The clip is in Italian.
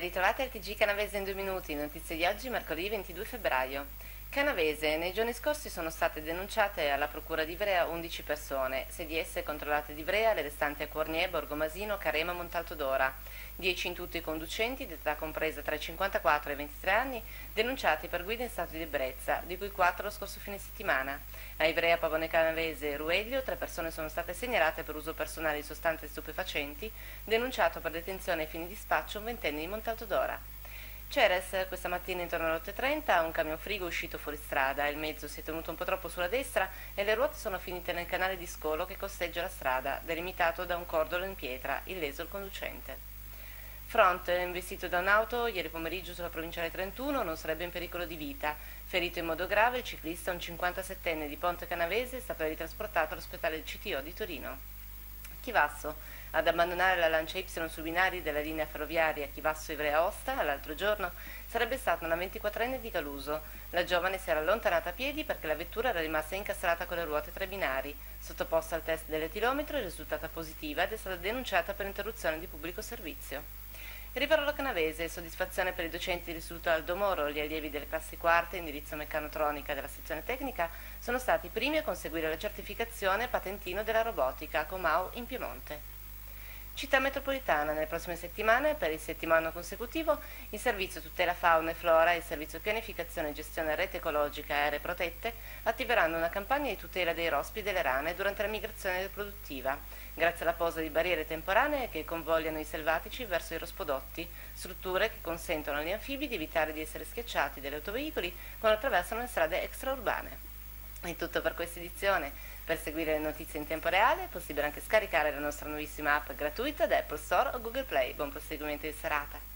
Ben ritrovati al TG Canavese in due minuti, notizie di oggi, mercoledì 22 febbraio. Canavese, nei giorni scorsi sono state denunciate alla Procura di Ivrea 11 persone, 6 di esse controllate di Ivrea, le restanti a Cornier, Borgomasino, Carema Montalto d'Ora. 10 in tutto i conducenti, di età compresa tra i 54 e i 23 anni, denunciati per guida in stato di ebbrezza, di cui 4 lo scorso fine settimana. A Ivrea, Pavone Canavese e Rueglio, tre persone sono state segnalate per uso personale di sostanze stupefacenti, denunciato per detenzione ai fini di spaccio un ventenne di Montalto d'Ora. Ceres questa mattina intorno alle 8.30 un camion frigo è uscito fuori strada, il mezzo si è tenuto un po' troppo sulla destra e le ruote sono finite nel canale di scolo che costeggia la strada, delimitato da un cordolo in pietra, illeso il conducente. Front, investito da un'auto ieri pomeriggio sulla provinciale 31, non sarebbe in pericolo di vita. Ferito in modo grave il ciclista, un 57enne di Ponte Canavese, è stato ritrasportato all'ospedale CTO di Torino. Chivasso, ad abbandonare la Lancia Y sui binari della linea ferroviaria Chivasso-Ivrea-Osta l'altro giorno sarebbe stata una 24enne di Caluso. La giovane si era allontanata a piedi perché la vettura era rimasta incastrata con le ruote tra i binari. Sottoposta al test dell'etilometro è risultata positiva ed è stata denunciata per interruzione di pubblico servizio. Riparolo Canavese, soddisfazione per i docenti dell'Istituto Aldo Moro, gli allievi delle classi quarte, indirizzo meccanotronica della sezione tecnica, sono stati i primi a conseguire la certificazione patentino della robotica Comau in Piemonte. Città metropolitana, nelle prossime settimane, per il settimo anno consecutivo, il servizio tutela fauna e flora e il servizio pianificazione e gestione rete ecologica e aree protette attiveranno una campagna di tutela dei rospi e delle rane durante la migrazione riproduttiva, grazie alla posa di barriere temporanee che convogliano i selvatici verso i rospodotti, strutture che consentono agli anfibi di evitare di essere schiacciati dagli autoveicoli quando attraversano le strade extraurbane. È tutto per questa edizione. Per seguire le notizie in tempo reale è possibile anche scaricare la nostra nuovissima app gratuita da Apple Store o Google Play. Buon proseguimento di serata.